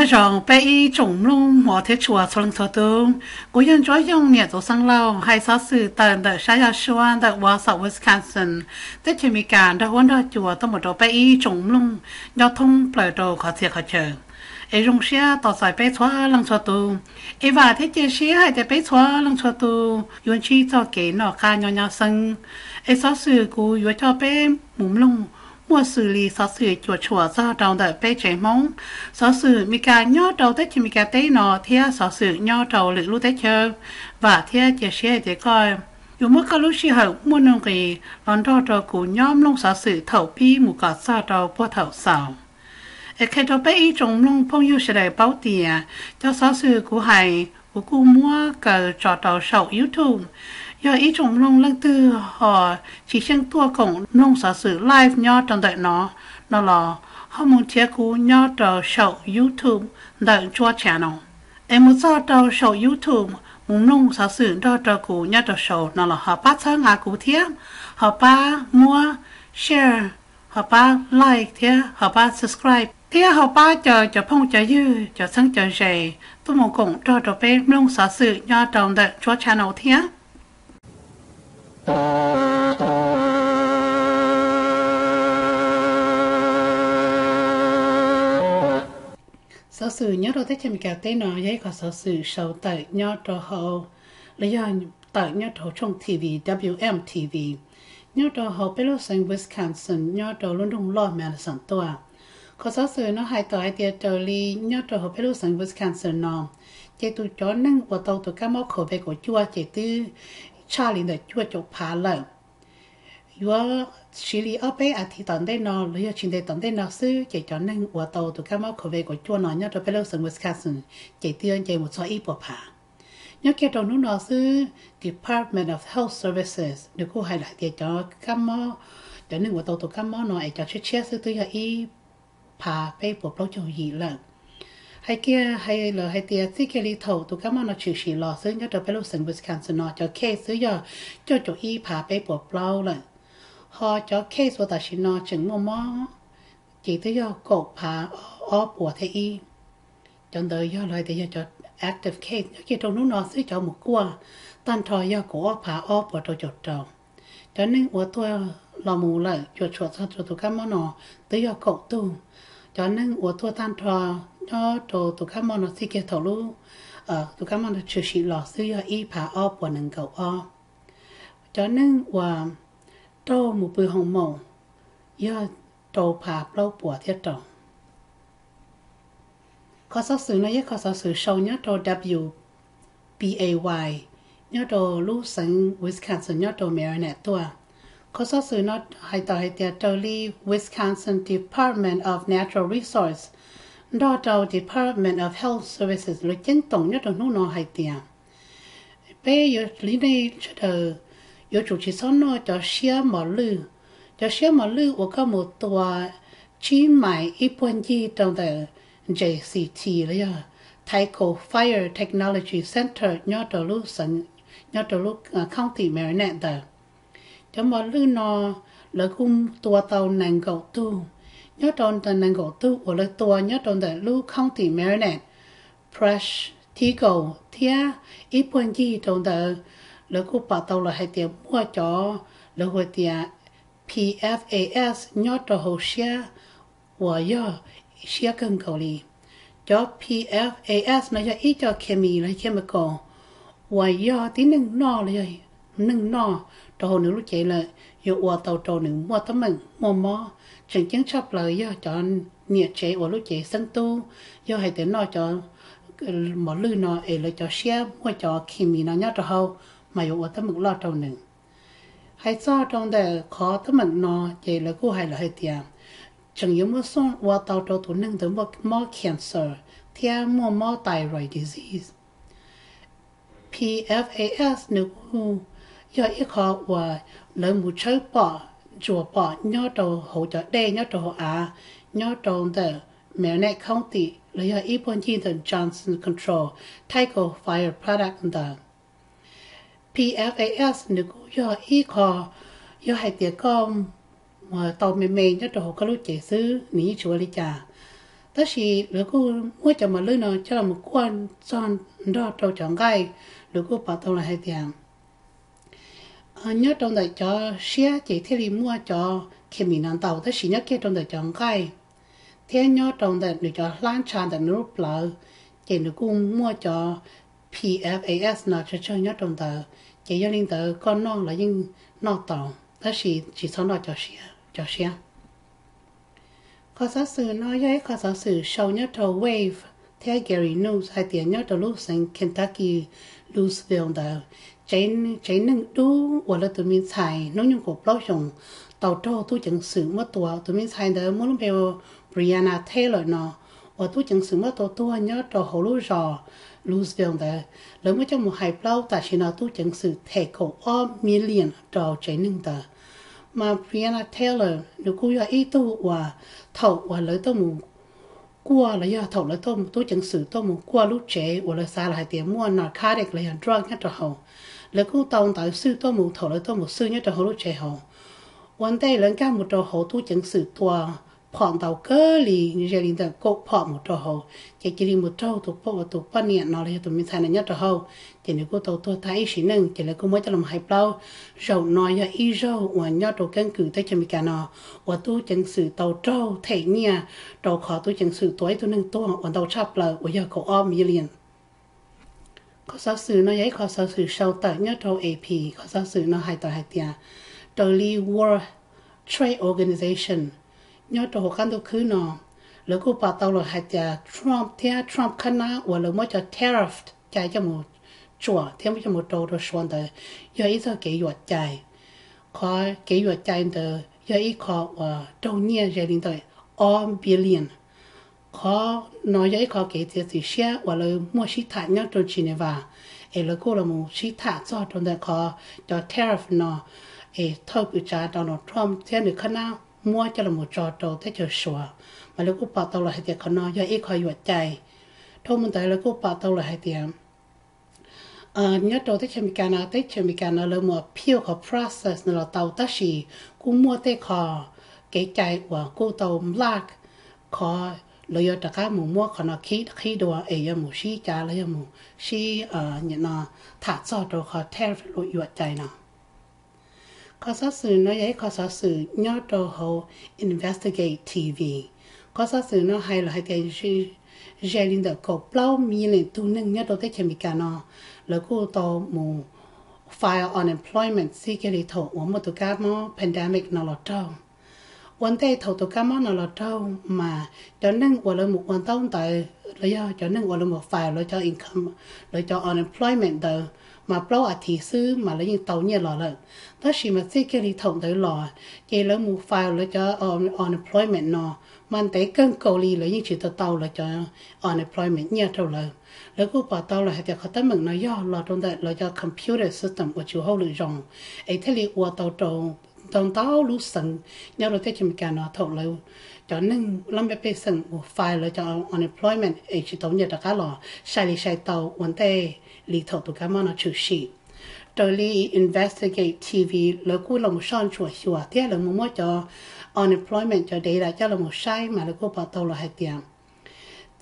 nhớ rằng bé y trùng luôn mỏ thế chùa xong số tu cố nhân cho dùng nhà tổ sang lâu hay sáu sự tần, đợi sai ya xuan đợi qua sau Wisconsin. Tết chỉ mi cản đã huấn đợi chùa tôi một đồ bé y trùng luôn do thông bờ đồ khó thiệt khó chờ. Ấy xe tỏ sai bé xóa lăng số tu. Ai và thế chế xe hay thế bé xóa lăng số tu. Yuan chi cho kế nọ ca nhỏ nhỏ sân. Ai sáu sự cú yuan cho bé mồm lông mua xử lý sở sự chùa chùa do đầu đợi bê chế mong sở sự mi cả nhỏ đầu tết chỉ mi cả tết nọ thia sở sự nhỏ đầu lực lúc tết chơi và thia chia sẻ để coi, dù mất cả lúc xí hậu, mua nông kỳ lon đo đầu của nhóm lông sở sự thầu pi mù cả ra đầu bua thầu sào ở khi đó bé ý trong lông phong yêu sẽ đầy báo tiền cho sở sự của hải của cô mua cờ trò đầu sầu YouTube do ý trong nông lưng tư họ chỉ xem tua cổng nông sở sử live nhỏ trong đại nó nó là họ muốn chia cú nhỏ đầu sầu YouTube đại cho channel em muốn cho đầu sầu YouTube muốn nông sở sử đó đầu cú nhỏ đầu sầu nó là họ bắt sang ngã cú thiếp họ ba mua share họ ba like thiếp họ ba subscribe thiếp họ ba chờ chờ phong chờ dư chờ sáng chờ dày tôi muốn cùng cho đầu bé nông sở sử nhỏ trong đại cho channel thiếp sở sự nhớ đầu tết chăm cả tết nó dây có sở sự sầu tại nhớ cho hậu. Lấy do tại nhớ đầu trong TV WMTV nhớ cho hậu bên lúc sang Wisconsin, nhớ cho luôn đông lo mẹ là sản tòa có sở sự nó hai tòa hai tiệt trở li nhớ cho hậu bên lúc sang Wisconsin nó chế tu chó nâng của tàu tu cá móc khổ về của chua chế tư Charlie de chua chụp phá lợn yo xử lý ở bên à thì tận đây nó lấy chuyện đây tận đây nó sư chỉ cho nên ở tàu tụi các máu khẩu về của chua nó nhớ cho bên lâu sân Wisconsin chỉ tiêu chỉ một số ít bộ phá nhớ kia trong nó sư Department of Health Services được cô hay lại thì cho các máu cho nên ở tàu tụi các máu nó cho chết chết sư tôi là ít phá bên bộ lâu cho gì lợn hay kia hay là hay tia xí kia li thầu tụ các món nó chịu xì lò xứ nhớ được bé lúc sinh Wisconsin nó cho case xứ giờ cho chỗ y phá bé bộ plau là họ cho case của ta xí nó chừng mò mò chỉ tới giờ cổ phá ở bộ thế y cho tới giờ lại tới giờ cho active case nhớ kia trong lúc nó xứ cho một qua tan thò giờ cổ phá ở bộ cho chột trâu cho nên của tôi là mù lại chuột chuột cho tụ các món nó tới giờ cổ tu cho nên của tôi tan thò cho đồ tụ các món nó xí kia thầu lu ờ tụ các món nó chịu xí lò xí ở y phá o của nâng cầu o cho nên và đồ một bữa hồng màu, do đồ phá lâu của thiết trọng có xác sự này có xác sử sâu nhớ đồ W B A Y, nhớ đồ lu sinh Wisconsin, nhớ đồ Marinette tua. Có xác sử nó hay tỏ hay tiệt đồ li Wisconsin Department of Natural Resources đó đầu Department of Health Services lo chính tổng nhất trong nông nó hay tiền. Bây giờ lý này cho đời giờ chủ trì sau nó cho xe mở lư. Cho xe mở lư của các một tòa chi mãi ít quan gì trong tờ JCT là ya Tyco Fire Technology Center nhỏ đầu lúc sân nhỏ đầu lúc county Marinette tờ, cho mở lư nó là cũng tòa tàu nàng cầu tu nhớ trong tận năng gỗ tu ở lại tua nhớ trong tận lưu không thì Marinette Fresh cầu, thia ít point gì trong tận lỡ cô bà tàu là hai tiền mua cho lỡ hồi tiền PFAS nhớ trong hồ xe và yo xe cần cầu li cho PFAS nó cho ít cho chemi là chemical và yo tí nâng no là nâng no trong hồ nữ lúc chạy là yêu ua tàu trâu nữ mua tấm mình mua mò chẳng chứng chấp lời do cho nhiệt chế ua lúc chạy sân tu do hay tới nó cho mở lư nó ấy là cho xe mua cho khi mình nó nhớ cho hậu mà yêu tâm mực lo trâu nữ hay do trong đời khó tấm mực nó chạy là cô hay là hay tiền chẳng yếu mua xong ua tàu trâu tu nâng tới mua mò cancer theo mua mò thyroid disease PFAS nếu do ít khó và lấy một chơi bỏ chùa bỏ nhớ đầu hỗ trợ đây nhớ đầu à nhớ đầu the Marinette County lấy ở Ipoh the Johnson Control Tyco Fire Product the PFAS nếu có do ít khó do hai tiếng con mà tàu mềm mềm nhớ đầu có lúc chạy xứ ní chùa đi chả tất là lúc cô mua cho mà lưới nó cho là một quan son đó trâu chọn gai lúc cô bảo tàu là hai tiếng Ờ, nhớ trong đời cho xe chỉ thế đi mua cho khi mình ăn tàu đó là nhớ kia trong đời cho cái thế nhớ trong đời được cho lan tràn đời nước lợ chỉ được cô mua cho PFAS nó cho chơi nhớ trong đời chỉ cho linh đời con non là những non tàu đó là chỉ sau nó cho xe cho xe có giáo sư nói với, có giáo sư sau nhất trong wave theo Gary News hay tiếng nhất trong lúc sinh Kentucky Louisville đời cháy cháy nâng đu hoặc là tụi mình xài, nó những cuộc bao dùng tàu trâu tôi chẳng sự mất tuổi tụi mình xài đó muốn bèo Brianna Taylor nó và tôi chẳng sự mất tuổi tôi nhớ trò hồ lúa lose Louisville đó lớn mới trong một hai bao tại chỉ nào tôi chẳng sự thẻ cổ o million trò cháy nâng đó mà Brianna Taylor nếu cô yêu ý tôi và thầu và lấy tôi một qua là do thầu lấy tôi tôi chẳng xử tôi một qua lúc trẻ và là xa là hai tiền mua narcotic là drug nhất rồi hậu lấy cô tàu tại sư tôi một thầu lấy tôi một sư nhất rồi hậu lúc trẻ hậu one day lần cả một trò hậu tôi chẳng xử tòa ผ่อนเตาเกลีนี่เจลินแต่ก็ผ่อนหมดตัวเขาจะกินหมดเจ้าตัวพ่อตัวป้าเนี่ยนอนเลยตัวมีทานเนี่ยตัวเขาจะเนี่ยก็ตัวตัวท้ายสิหนึ่งจะเลยก็ไม่จะลำหายเปล่าเราหน้อยอีเราวันยอดตัวกันคือแต่จะมีการนอว่าตู้จังสื่อเตาเจ้าเทเนี่ยตัวขอตู้จังสื่อตัวตัวหนึ่งตัววันเตาชับเลยว่าอยากเขาอ้อมมีเรียน có sao sử nó giấy có sao sử sau tại nhớ trong AP có sao sử nó hai tại hai tiền Daily World Trade Organization nhớ trong hồ căn đồ khứ nó lỡ cô bà tao là hai tiền Trump thế Trump khăn á và lỡ mới cho tariff chạy cho một chùa thêm mới cho một đồ đồ xuân tới, giờ ít giờ kỹ thuật chạy có kỹ thuật chạy tới, giờ ít có và đầu nhiên gia đình tới, all billion khó nói giờ khó kể thì thì xe hoặc là mua xí thả nhau trong chỉ này và. Ấy là cô là một xí thả cho trong đó khó. Cho tariff nó. Ấy thâu bị trả Donald Trump, thế được khả năng mua cho là một trò trò thế cho sửa mà lúc cô bảo tao là hai tiền khả năng do ít khó vượt chạy. Thôi mình thấy là cô bảo tao là hai tiền ờ nhớ trò tới cho mình cả nào, thế cho mình nào là một phiêu của process là tàu ta chỉ cũng mua tới khó. Cái chạy của cô tàu lạc khó lợi dụng tất cả một mua khó nó khí khí đồ ấy là một xí trả là một xí ờ nhận nó thả cho đồ khó theo lội vượt chạy nào có sát sự nó ấy có sát sự nhớ đồ hồ investigate TV có sát sự nó hay là hay cái gì giờ linh được có bao mi lên tu nâng nhớ đồ thế chemi cả nó là cô to mù file unemployment si cái thầu tổ cá là trâu mà cho nên của là một quan tâm tại là do, cho nên của là một file là cho income là cho unemployment đời mà bao à thì sư mà lấy những tàu như là lợn. Đó chỉ mà xây cái lý thống tới lọ chỉ lấy một file lấy cho unemployment nó mà tới cân cầu lý lấy những chỉ tàu tàu lấy cho unemployment như bảo tàu là computer system của lựa thế lý qua tàu tông tàu lu sẵn nhớ rồi thế chỉ mình cả nó thầu lâu cho nên lâm bê bê sẵn một file lấy cho unemployment ấy chỉ tàu nhật đặc cá lọ sai lý sai tàu vấn đề lý thầu tụ cá mà nó chữ sĩ rồi lý investigate TV lỡ cú là một son chùa chùa thế là một mối cho unemployment, cho đây là cho là một sai mà lỡ cú bảo tàu là hai tiền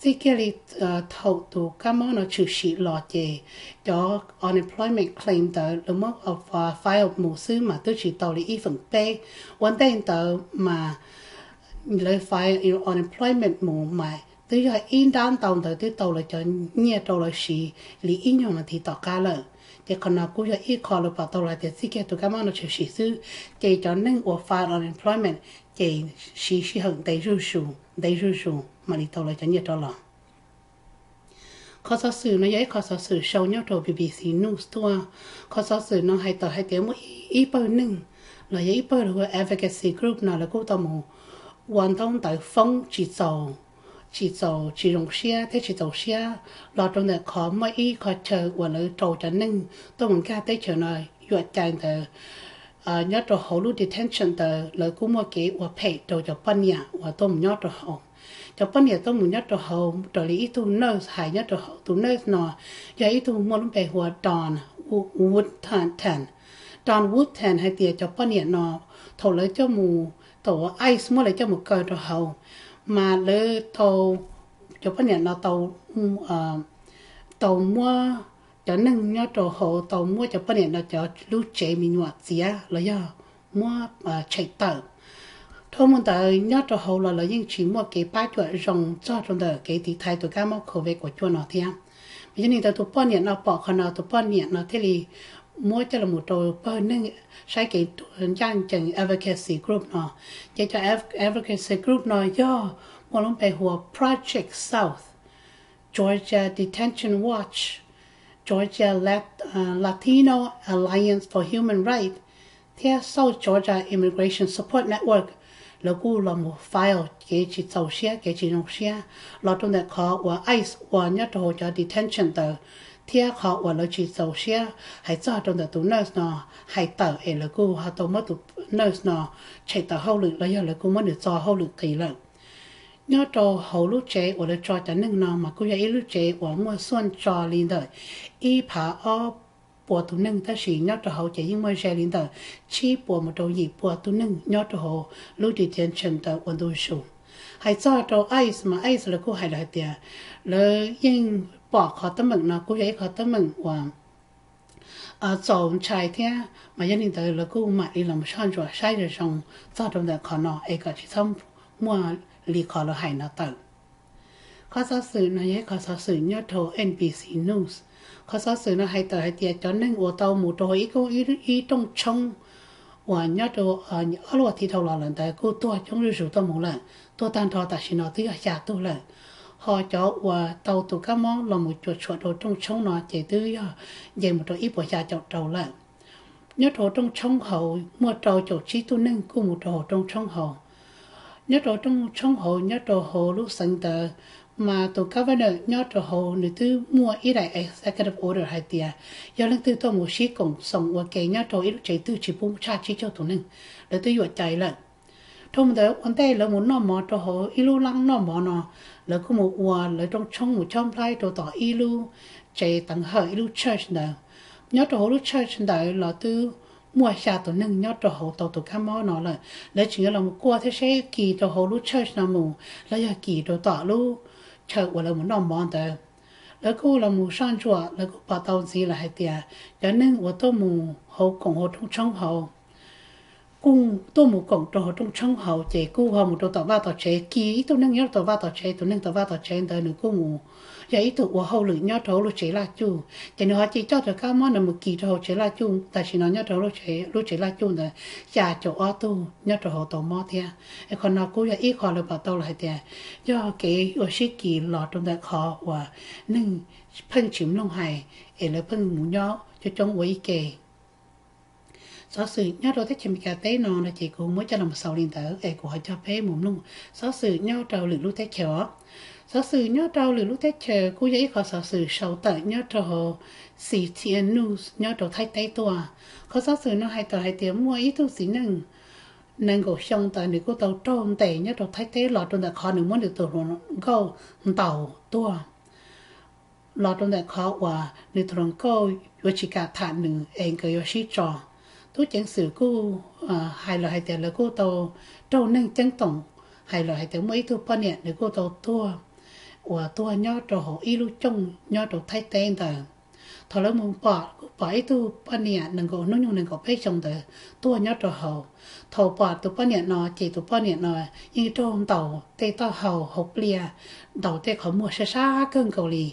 thì cái lý ờ, thầu tụ các món nó chịu sĩ lọ chè cho unemployment claim tờ lỡ mất ở ờ, file một sư mà tôi chỉ tàu lý ý phần B vấn đề tờ mà lấy file unemployment một mà tôi giờ in đan tàu tờ tôi tàu là cho nhẹ tàu là sĩ, lý in nhung mà thì tàu cá lợ. Thì còn nào cũng giờ ít khó là bảo tàu là thì thế kia tôi các món nó chịu sĩ sư chỉ cho nên của file unemployment chỉ sĩ sĩ hận đầy rưu sù đầy rưu sù mà đi tàu lại cho nhiệt đó là khó sở sử nó dễ khó sở sử sâu nhau đầu BBC News tua. Khó sở sử nó hay tờ hay tiếng một ít bao nưng là dễ bao là advocacy group nào là cô tàu mù hoàn toàn tại phong chỉ tàu chỉ tàu chỉ dùng xe thế chỉ tàu xe lo trong này khó mấy ý khó chờ và lấy trâu cho nưng tôi muốn ca tới chờ này dọa chàng tờ à nhớ trâu hậu lưu detention tờ lời cũng mua kế và pay trâu cho bận nhà và tôi muốn nhớ trâu hậu cho ban nhà tôi muốn nhất cho hậu trở lý ít tu nurse hay nhất cho hậu tu nurse nọ. Giờ ít tu mua về hòa đòn wood tan tan đòn wood tan hay tiệt cho ban nhà nọ thầu lấy cho mù, tổ ice mua lấy cho một cờ cho hậu. Mà lấy tàu cho bắt nhận nọ tàu ừ, ờ, tàu mua cho nâng nhớ cho hậu tàu mua cho bắt nhận nọ cho lúc chế mình nhọt gì á lấy mua ờ, chạy tàu thôi muốn tới nhớ tàu hộ là là những chuyện mua cái ba chuột rồng cho trong đời cái thì thay tụi cá mốc khẩu vị của chuột nó thì bây giờ này tụi bắt nhận nó bỏ khả nào tụi bắt nhận nó thế thì mua cho là một tàu bao nên sai cái trang chừng advocacy group nó chỉ cho advocacy group nó do một lúc bé hùa Project South Georgia Detention Watch Georgia Lat, uh, Latino Alliance for Human Rights theo South Georgia Immigration Support Network là cú là một file cái chỉ sau xe cái chỉ nông xe là trong đó có và ICE và nhất hồ cho detention tờ theo họ và là chỉ sau xe hãy cho trong đó nurse nó hãy tờ ấy là họ tàu mất tụ nurse nó chạy tờ hậu lực là do là mất được cho hậu lực kỳ lần nhớ cho hậu lúc chế và là cho cho nên nó mà cú ya lúc chế và mua xuân cho liền đời ipa bộ tu nâng ta sĩ nhớ cho hậu chế nhưng mà sẽ linh tờ chi bộ một đầu gì bộ tu nâng nhớ cho hậu lúc đi tiền chân tờ quân tu sủ hay cho cho ai mà ai là cô hay là tiền là nhưng bỏ khó tâm mừng nó cô ấy khó tâm mừng và à dòng trái thế mà gia đình tới là cô mà đi làm sao rồi sai rồi xong cho trong đời khó nó ấy cả chỉ xong mua lì khó là hay nó tự khó sao sự nó nhé khó sao sự nhớ thầu NBC News khó sao sự nó hay tới hay tiệt cho nên của tàu một đồ ý có ý ý trong trong và nhớ đồ ở ở lúc thì thầu là lần tại cô tôi trong lưu sử tôi một lần tôi tan thọ tại xin nó tới nhà tôi lần họ cho và tàu tụ cá món là một chuột chuột đồ trong trong nó chạy tới vậy một đồ ít bỏ nhà chậu trầu lần nhớ đồ trong trong hậu mua trầu chậu trí tôi nên cô một trầu trong trong hậu nhớ đồ trong trong hậu nhớ đồ hồ lúc sinh tờ mà tổ governor nhớ trở hồ nữ tư mua ý đại executive order hai tia. Giờ lần tư tôi một sĩ cùng sống và kể nhớ trở ý lúc chạy tư chỉ bung cha chỉ cho tổ nên để tư yuột chạy lần thông đó vấn đề là muốn nó mò trở hồ ý lu lăng nó mò nó là có một hòa là trong trong một trong lại đồ tỏ ý lu chạy tầng hở ý lu church nào nhớ trở hồ lu church nào là tư mua xa tổ nâng nhớ trò hậu tàu tổ cam mò nó là lấy chỉ là một qua thế sẽ kỳ tổ hậu lúc church nào mù. Lấy giờ kỳ trò tỏ lúc chơi hoặc là một nòng mòn tờ lấy cô là một sang chùa lấy cô bà tàu gì là hai tiền cho nên của tôi mù hậu cùng hậu trong trong hậu cung tôi một cổng trò trong trong hậu chế cu hậu một trò tàu ba tàu chế kỳ tôi nâng nhớ tàu ba tàu chế tôi nâng tàu ba tàu chế tờ nữa cô mù giờ ý tụ hậu lử nhớ thấu lúc chế là chu cho nên họ chỉ cho được các món là một kỳ thấu chế là chu tại chỉ nó nhớ thấu lúc chế lúc chế là chu là già chỗ ô tu nhớ thấu hậu tổ mò thia còn nó cũng là ít khó là bảo tàu lại thia do cái ở sĩ kỳ lọ trong đại khó và nâng phân chìm long hải để là phân mũ nhớ cho trong quấy kề sau sự nhau rồi thích chim cà tế nó là chỉ cũng mới cho làm sầu liền tở để của họ cho phê mồm luôn. Sau sự nhau đầu lượng lúc thế chờ. Sau sự nhau đầu lượng lúc tết chờ, cô giấy khó sau sự sầu tờ nhớ trâu tiền nu nhau đầu thay tay tua. Có sau sự nó hay tờ hay tiếng mua ít thu xí nâng. Nên cổ xong tại nếu cô tàu trôn tệ nhớ đầu thay tế, lọt trong đại khó nếu muốn được tàu gâu, tàu, tua. Lọt trong đại khó và nếu tàu gâu yo chỉ cả thả nữ em cái yo xí trò tôi chẳng sử cô hay là hay tiền là cô tàu. Trâu nâng chân tổng hay là hay tiền mấy thu bao nhiêu để cô tàu tua. Và tua nhớ trò họ y lúc chung nhớ trò thay tên tờ thọ lấy muốn bỏ bỏ ít tu bao nhiêu đừng có nói nhung đừng có biết trong tờ tu nhớ trò hậu thọ bỏ tu bao nhiêu nó chỉ tu bao nhiêu nó như trong tàu, tê tàu hậu học lìa đầu tê khó mua xa xa cơn cầu lì.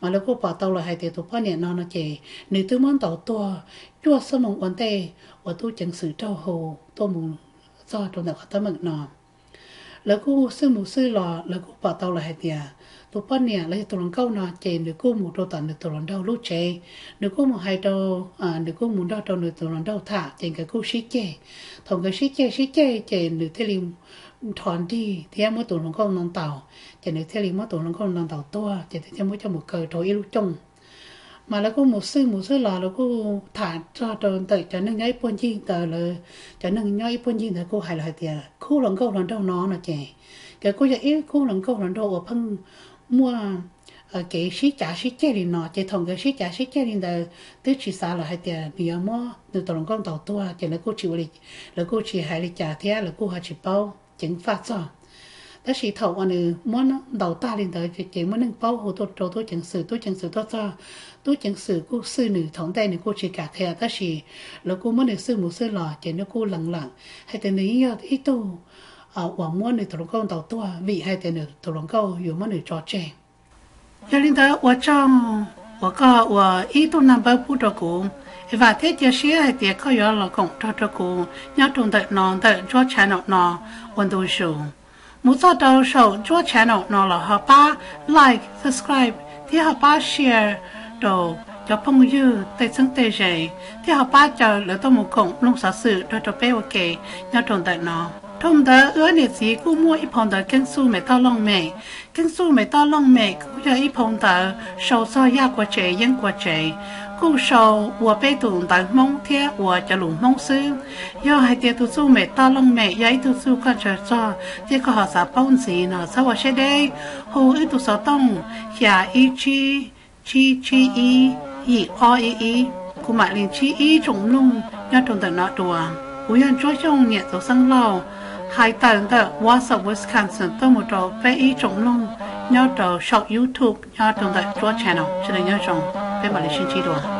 Mà lúc bỏ tàu là hai tê tu bao nhiêu nó nó chỉ nếu tu muốn tàu tôi chua sơ mong quan tê và tu chẳng xử trâu hồ tu muốn do trong đó có tâm mực nó lỡ cô sư mù sư lò lỡ cô bỏ tàu là hai tiền tụ bận nè lấy tụ lòng câu nọ chè được cô một đôi tận được tụ lòng đâu lúc chè được cô một hai đâu à được cô một đâu đâu được tụ lòng đâu thả chè cái cô xí chè thằng cái xí chè xí chè chè được thế liền thọn đi, thì em mới tụ lòng câu non tàu chè được thế liền mới tụ lòng câu non tàu to chè thì em mới cho một cờ trôi lúc trong mà là cô một sư một sư là là cô thả cho cho tới cho nên nhảy phun chi tờ là cho nên nhảy phun chi thì cô hài lại tiền khu lòng câu lòng đâu nó là trẻ cái cô giờ ít khu lòng câu lòng đâu ở phân mua ờ, cái sĩ trả sĩ chế đi nọ chỉ thông cái sĩ trả sĩ chế đi đó tứ chỉ xa là hai tiền nhiều mua từ tổ công tàu tua chỉ là cô chỉ lấy, là cô chỉ hai lấy trả thế là cô hay chỉ bao chính phát cho. Đó sĩ thầu anh ấy muốn đầu ta đi đó chỉ chỉ muốn nâng bao hồ tôi tôi tôi chẳng sử tôi chẳng sử tôi cho tôi chẳng sử cô sư nữ thống đây nữ cô chỉ cả thế đó chỉ là cô muốn được sư một sư lò chỉ nó cô lặng lặng. Hay tên ấy ít tu à quả muốn để tổ công đầu tua vì hai tên được tổ công dù muốn để trò chơi cho nên ta quả trong quả có quả ý tu nằm bao phút đó cũng và thế chia sẻ hai tiệc có yếu là cũng cho cho cũng nhớ trùng tại nó tại cho cha nó nó ổn đủ số một số đầu số cho cha nó nó là họ ba like, subscribe. Thì họ ba share đồ cho phong dư tây sưng tây dày thì họ ba chờ lỡ tôi một cùng luôn sở sự cho cho bé ok. Nhớ trùng tại nó thông thơ ước nè sĩ cô mua ít phòng thờ kinh su mẹ tao long mẹ. Kinh su mẹ tao long mẹ cô cho ít phòng thờ sầu so ya của trẻ yên của trẻ cô sầu của bê tụng tại mong thế của cho lũ mong sư do hai tiệt tu su mẹ tao long mẹ giấy tu su con chờ cho. Thế có họ sa bông gì nó sao ở đây hồ ít tu sao tông nhà ít chi chi chi y y o y y của mạng lên chi y trùng lung nhớ trong tầng nọ đùa 无愿着重念走生路，hai tầng đó Wausau Wisconsin, tôi một đầu về ý trọng luôn. Nhớ đầu shop YouTube, nhớ trong tại channel. Cho nên nhớ trong về mà lịch sinh chi đồ.